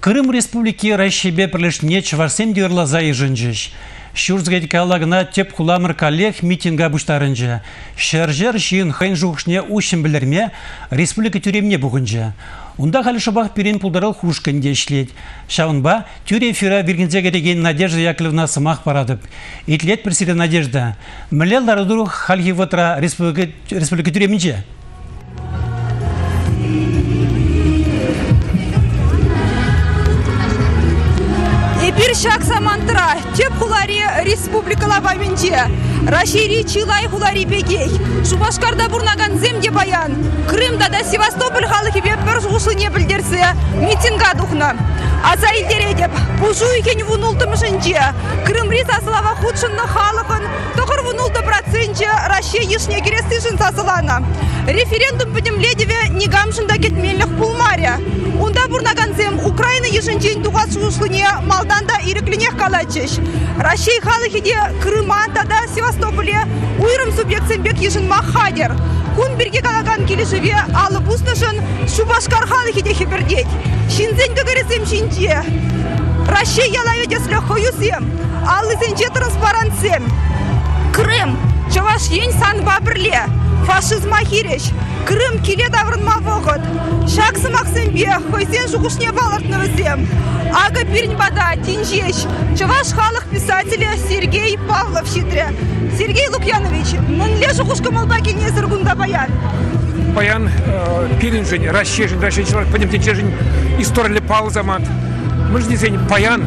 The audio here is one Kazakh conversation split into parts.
Крым Республики Райшебе пірлішне чварсем дерлаза заижынжыш. Шурзгайт калагна теп хуламыр коллег митинга буштарынжы. Шәржер шиын хайын жуғышне ушын білерме республика тюремне бұғынжы. Унда халі шабақ пирен пулдарыл хушкінде ішлет. Шаунба тюре фира виргензе кереген Надежда Яковлевна сымақ парадып. Итлет пресиде Надежда. Мілел ларыдыру хальхи ватра республика, республика тюремнже. Эпир шак самантра, теп хулари республикала бавинче, Рашири Чилай хулари бегей, Шубашкарда бурнаган земде баян, Крымда да Севастополь халыхи бе бір жуғышыне білдерсе, митинга духна. Аза илдередеп, пужу екен вунултымышынче, Крым рисасылава худшынны халықын, тоқыр вунулты процентче Рашия ешне керестышын сасылана. Референдум бідім ледеве негамшында кетмелік пулмаря. Унда бурнаганзем Украина ешінчен жуғышыне малданда ирекленех калачыш. Рашей халыхиде Крыманда да Севастополе уйрым субъектсен бек ешін махадер. Кун бірге калаган келешеве алып устышын Шубашкар халыхиде хибердеть. Шинзен көгересем шинче. Рашей ялаветесле хоюсем. Аллысенче транспарантсем. Крым, чаваш ень сан бабірле. Фашизм ахиреш. Крым келе даврынма вогыт. Шаксы максым бе, хойсен жугушне балартнывызем. Ага пирнь бада, тинжеш. Чаваш халық писателя Сергей Павлов щитре. Сергей Лукьянович, нынле жугушка молбаки не зыргунда баян. Баян э, пирин жень, расчежен, расчежен, поднимте чежен, история пал замат. Мы же не баян,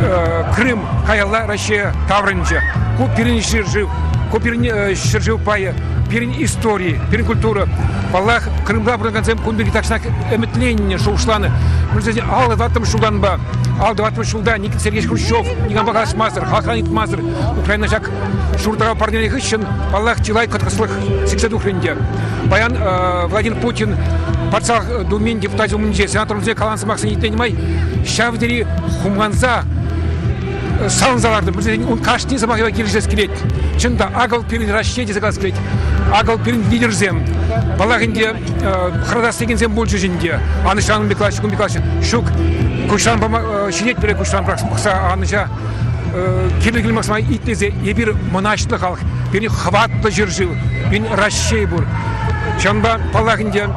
э, Крым, Каялла, Россия, Таврынча. Ку пирин жив, ку пирин жив пая, пирин истории, пирин культура. Паллах, Крымда бұрын концем кундырги такшнак эметленне шоушланы. Зень, ал ватым шулданба. Ал ватым шулда, Никита Сергеевич Хрущев, Нигамбагас мастер, Халханит мастер, Украина жак шурдага парнелих ищен, Паллах Чилай каткаслых секседу хренде. Баян э, Владимир Путин патсах думен депутат умынже сенатор үзе калансы максын итенмай шавдери хумганза салынзаларды бір он кашни замахива келжес келет чында агал пирин расчети заказ келет агал пирин лидерзем балагинде храдас дегензем бол жүзінде аны шанын беклаш күн беклаш шук кушан бама шинет бере кушан бақса аныча келгіл максимай итлезе ебір мұнашлы халық. Бені хватты жүржил бені расчей бур. Чанба палагинде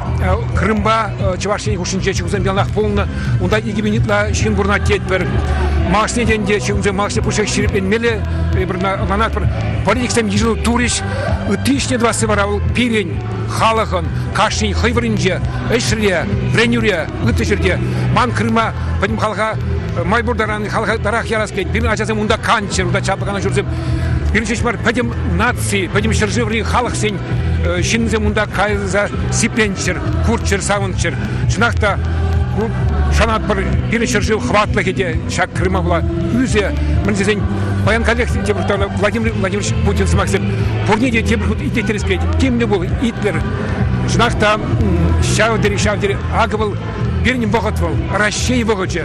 Крымба чувашчине хушинче чугузем белнах полна унда иги минутла шин бурна тетпер Максне денде чугузем максне пушек ширипен меле бирна нанат бір политиксем ежил туриш ытишне два сыварау пирень халахын кашин хайвринже эшрия бренюрия ытышерде. Ман Крыма подим халха майбурдаран халха дарах ярас кет бир ачасем унда канчер унда чапагана жүрсем Бірінші бар пәдем нации, пәдем шыржыври халық сен шинзе мұнда кайза сипенчер, курчер, савынчер. Шынақта шанат бір бірінші жыл хватлы кеде шак Крыма була. Үзе, мінзе сен баян коллег Владимир Владимирович Путин сымақсып, пурнеде тебірхут итте тереспейді. Кемне бұл итлер. Шынақта шаудери, шаудери, бірінен боғыт бұл, Рашей боғычы.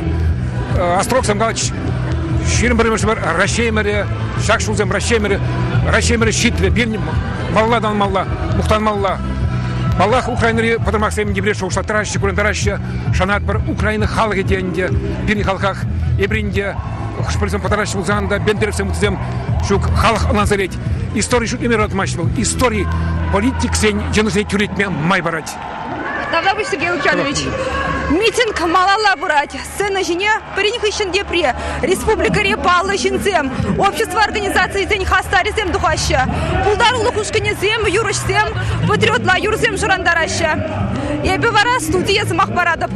Астрок Самгалыч Ширим бір бар Рашеймері, Шакшулзем Рашеймері, Рашеймері шитле, бирни малладан малла, мұқтан малла. Баллах Украинары подырмақсайым дебре шоушла тараща, көрін тараща, шанат бір Украина халық еденде, бирни халқақ, ебринде, шпылзем потараща бұлзанда, бендеревсем ұтызем, шук халық ланзарет. История шук емер отмаш был. История политик сен женусей тюретме май барать. Давлабы Сергей Лукьянович. Митинг малала брать. Сцена жене парень хыщен депре. Республика Репала щенцем. Общество организации день хастаризем духаща. Пулдар улукушканезем, юрышсем, патриотла юрзем журандараща. Я бивара студия замах парадов.